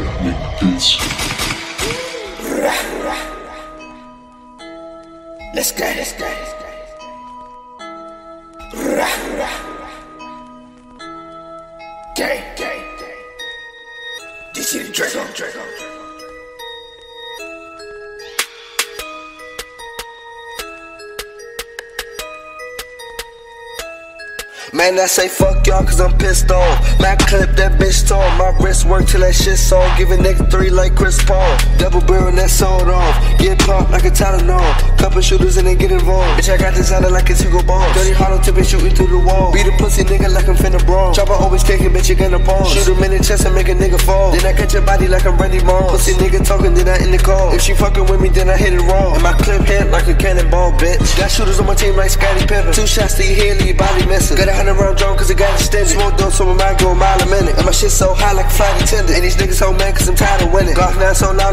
nigga beats. Let's go, let's go, let's go. This is Drako, Drako. Man, I say fuck y'all cause I'm pissed off. Man, clip that bitch tall. My wrist work till that shit sold. Give a nigga three like Chris Paul. Double barrel that sold off. Get pumped like a Tylenol. Couple shooters and they get involved. Bitch, I got this out like a Hugo Boss. Dirty hollow tip and shooting through the wall. Beat a pussy nigga like I'm finna brawl. Chopper always kicking, bitch, you gonna pause. Shoot him in the chest and make a nigga fall. Then I catch your body like I'm Randy Moss. Pussy nigga talking, then I in the call. If she fucking with me, then I hit it wrong. And my clip hit like a cannonball, bitch. Got shooters on my team like Scottie Pippen. Two shots to your head, leave your body missing. Got a hundred round drone cause it got extended. Smoke dope, so my mind go a mile a minute. And my shit so high like a flight attendant. And these niggas so mad cause I'm tired of winning. Glock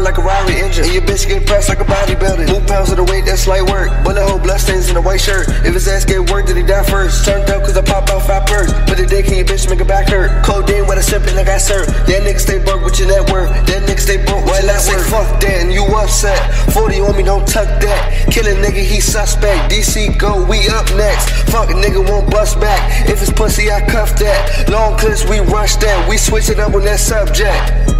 9 so loud like a Rari engine. And your bitch get pressed like a bodybuilder. Move pounds of the weight, that's light work. Bullet hole blood stains in a white shirt. If his ass get work, did he die first? Turned up cause I pop out five purse. Put a dick in your bitch, make her back hurt. Codeine with a sippin' like I serve. That nigga stay broke with your net worth. That nigga stay broke with your net worth. Fuck that, and you upset. 40 on me, don't tuck that. Kill a nigga, he suspect. DC go, we up next. Fuck a nigga won't bust back. If it's pussy, I cuff that. Long clips, we rush that. We switch it up on that subject.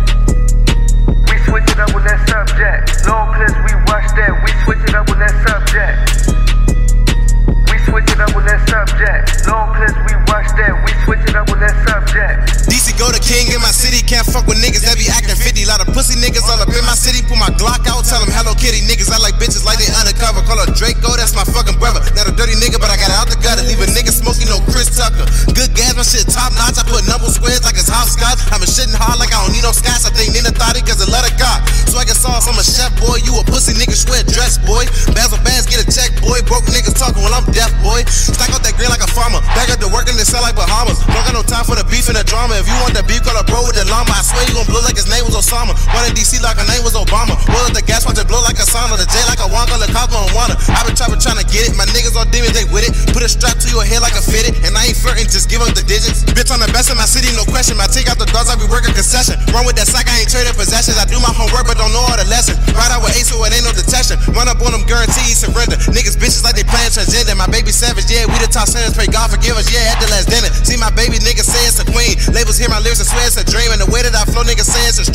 Fuck with niggas that be acting 50. Lot of pussy niggas all up in my city. Put my Glock out, tell them Hello Kitty niggas. I like bitches like they undercover. Call her Draco, that's my fucking brother. Not a dirty nigga, but I got out the gutter. Leave a nigga smoking no Chris Tucker. Good gas, my shit top notch. I put number squares like it's hopscotch. I'm a shitting hard like I don't need no scotch. I think Nina thought it cause it let her God. Swagger sauce, I'm a chef boy. You a pussy nigga, sweat dress boy. Basil bands, get a check boy. Broke niggas talking when I'm deaf boy. Stack out that green like a farmer. Back up to work and they sell like Bahamas. Don't got no time for the beef and the drama. If you Osama. One in DC like her name was Obama. Up the gas, watch it blow like a sauna. The J like a Wonka, the Cosmo and Wanda. I been trapping trying to get it. My niggas on demons, they with it. Put a strap to your head like a fitted. And I ain't flirting, just give up the digits. Bitch, I'm the best in my city, no question. I take out the dogs, I be working concession. Run with that sack, I ain't trading possessions. I do my homework, but don't know all the lessons. Ride out with Ace, so it ain't no detection. Run up on them, guaranteed surrender. Niggas bitches like they playing transgender. My baby savage, yeah, we the top sinners. Pray God forgive us, yeah, at the last dinner. See my baby niggas say it's a queen. Labels hear my lyrics and swear it's a dream. And the way that I flow, niggas say it's a